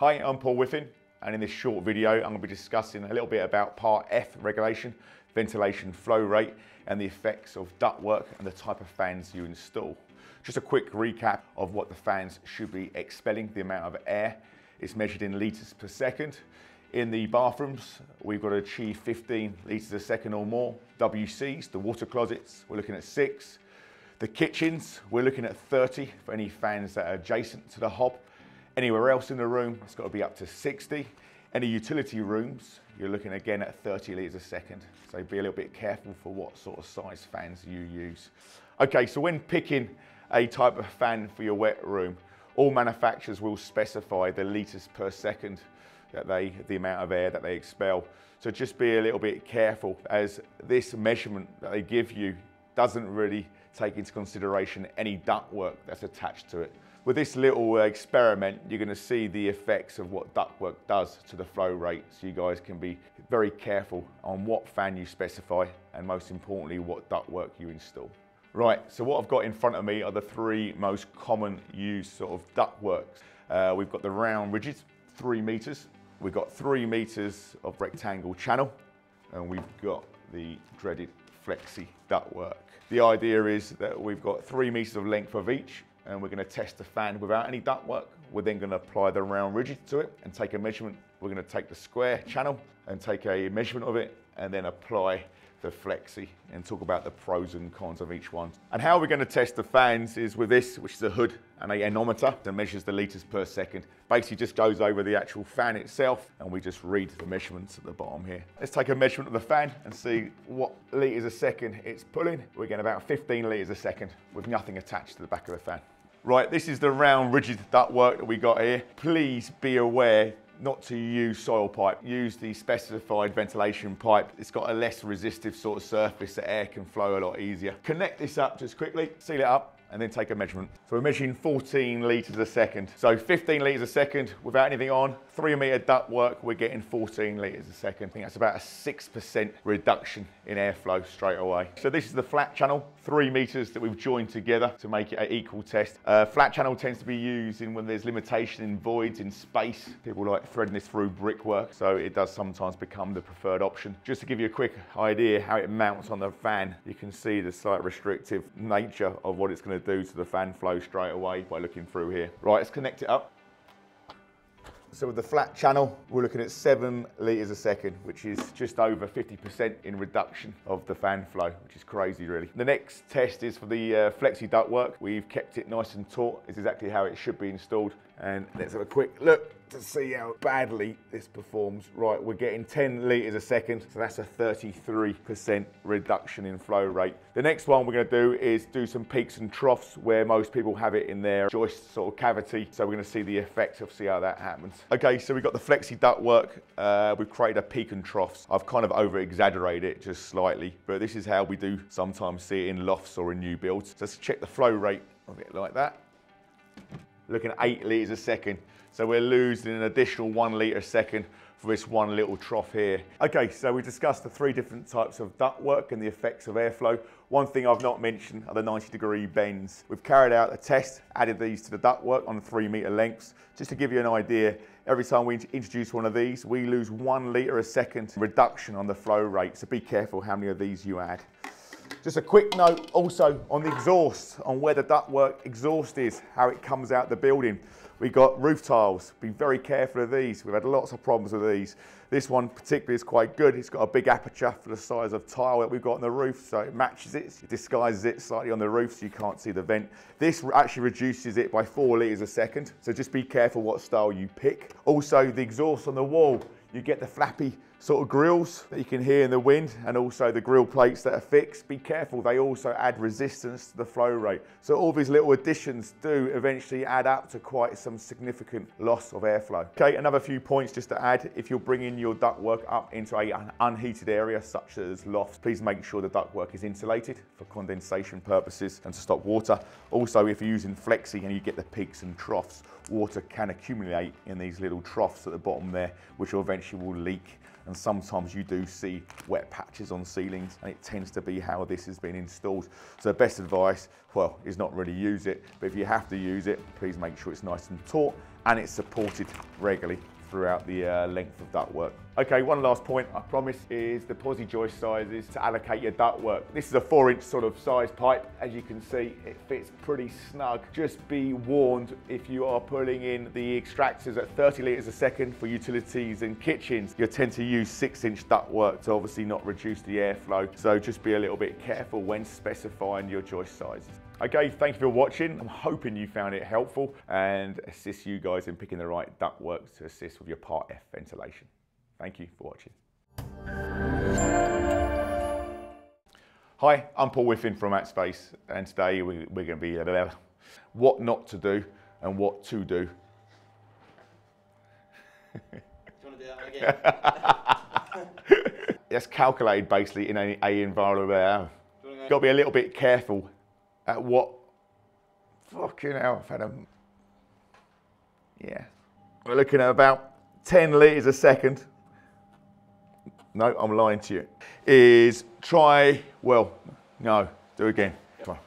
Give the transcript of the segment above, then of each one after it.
Hi, I'm Paul Whiffin, and in this short video, I'm going to be discussing a little bit about Part F regulation, ventilation flow rate, and the effects of ductwork and the type of fans you install. Just a quick recap of what the fans should be expelling, the amount of air. It's measured in litres per second. In the bathrooms, we've got to achieve 15 litres a second or more. WCs, the water closets, we're looking at six. The kitchens, we're looking at 30 for any fans that are adjacent to the hob. Anywhere else in the room, it's got to be up to 60. Any utility rooms, you're looking again at 30 litres a second. So be a little bit careful for what sort of size fans you use. Okay, so when picking a type of fan for your wet room, all manufacturers will specify the litres per second that they, the amount of air that they expel. So just be a little bit careful as this measurement that they give you doesn't really take into consideration any ductwork that's attached to it. With this little uh, experiment, you're gonna see the effects of what ductwork does to the flow rate. So you guys can be very careful on what fan you specify and most importantly, what ductwork you install. Right, so what I've got in front of me are the three most common used sort of ductworks. Uh, we've got the round rigids, three meters. We've got three meters of rectangle channel and we've got the dreaded flexi ductwork. The idea is that we've got three meters of length of each and we're going to test the fan without any ductwork. We're then going to apply the round rigid to it and take a measurement. We're going to take the square channel and take a measurement of it and then apply the Flexi and talk about the pros and cons of each one. And how we're going to test the fans is with this, which is a hood and a anemometer that measures the litres per second. Basically just goes over the actual fan itself and we just read the measurements at the bottom here. Let's take a measurement of the fan and see what litres a second it's pulling. We're getting about 15 litres a second with nothing attached to the back of the fan. Right, this is the round rigid ductwork that we got here. Please be aware not to use soil pipe. Use the specified ventilation pipe. It's got a less resistive sort of surface so air can flow a lot easier. Connect this up just quickly, seal it up, and then take a measurement. So we're measuring 14 litres a second. So 15 litres a second without anything on, three metre duct work, we're getting 14 litres a second. I think that's about a 6% reduction in airflow straight away. So this is the flat channel, three metres that we've joined together to make it an equal test. Uh, flat channel tends to be used in when there's limitation in voids in space. People like threading this through brickwork, so it does sometimes become the preferred option. Just to give you a quick idea how it mounts on the fan, you can see the slight restrictive nature of what it's going to do to the fan flow straight away by looking through here. Right, let's connect it up. So with the flat channel, we're looking at seven litres a second, which is just over 50% in reduction of the fan flow, which is crazy really. The next test is for the uh, flexi ductwork. We've kept it nice and taut. It's exactly how it should be installed. And let's have a quick look to see how badly this performs. Right, we're getting 10 litres a second, so that's a 33% reduction in flow rate. The next one we're gonna do is do some peaks and troughs where most people have it in their joist sort of cavity. So we're gonna see the effect of see how that happens. Okay, so we've got the flexi ductwork. Uh, we've created a peak and troughs. I've kind of over exaggerated it just slightly, but this is how we do sometimes see it in lofts or in new builds. So let's check the flow rate of it like that looking at eight litres a second. So we're losing an additional one litre a second for this one little trough here. Okay, so we discussed the three different types of ductwork and the effects of airflow. One thing I've not mentioned are the 90 degree bends. We've carried out a test, added these to the ductwork on three metre lengths. Just to give you an idea, every time we introduce one of these, we lose one litre a second reduction on the flow rate. So be careful how many of these you add. Just a quick note also on the exhaust, on where the ductwork exhaust is, how it comes out the building. We've got roof tiles, be very careful of these. We've had lots of problems with these. This one particularly is quite good. It's got a big aperture for the size of tile that we've got on the roof, so it matches it, it disguises it slightly on the roof so you can't see the vent. This actually reduces it by four litres a second, so just be careful what style you pick. Also, the exhaust on the wall, you get the flappy sort of grilles that you can hear in the wind and also the grille plates that are fixed. Be careful, they also add resistance to the flow rate. So all these little additions do eventually add up to quite some significant loss of airflow. Okay, another few points just to add. If you're bringing your ductwork up into an unheated area such as lofts, please make sure the ductwork is insulated for condensation purposes and to stop water. Also, if you're using flexi and you get the peaks and troughs, water can accumulate in these little troughs at the bottom there, which will eventually will leak and sometimes you do see wet patches on ceilings and it tends to be how this has been installed. So best advice, well, is not really use it, but if you have to use it, please make sure it's nice and taut and it's supported regularly throughout the uh, length of that ductwork. Okay, one last point I promise is the posi joist sizes to allocate your ductwork. This is a four inch sort of size pipe. As you can see, it fits pretty snug. Just be warned if you are pulling in the extractors at 30 litres a second for utilities and kitchens, you tend to use six inch ductwork to obviously not reduce the airflow. So just be a little bit careful when specifying your joist sizes. Okay, thank you for watching. I'm hoping you found it helpful and assist you guys in picking the right ductwork to assist with your Part F ventilation. Thank you for watching. Hi, I'm Paul Whiffin from AtSpace and today we, are going to be uh, what not to do and what to do. do you want to do that again? It's calculated basically in a, a environment. Got to be a little bit careful at what fucking hell, I've had a yeah. We're looking at about 10 litres a second. No, I'm lying to you. Is try, well, no, do again. Come on.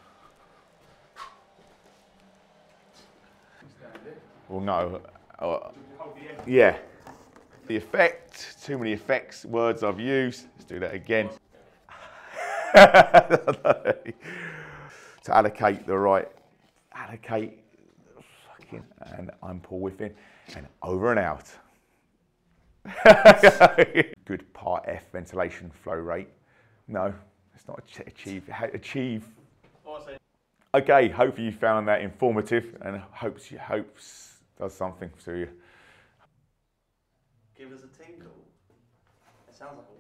Well, no. Uh, yeah. The effect, too many effects, words I've used. Let's do that again. to allocate the right, allocate, fucking, and I'm Paul Whiffin, and over and out. Good part F ventilation flow rate. No, it's not achieve, achieve. Okay, hopefully you found that informative and hopes you hopes does something to you. Give us a tingle. It sounds like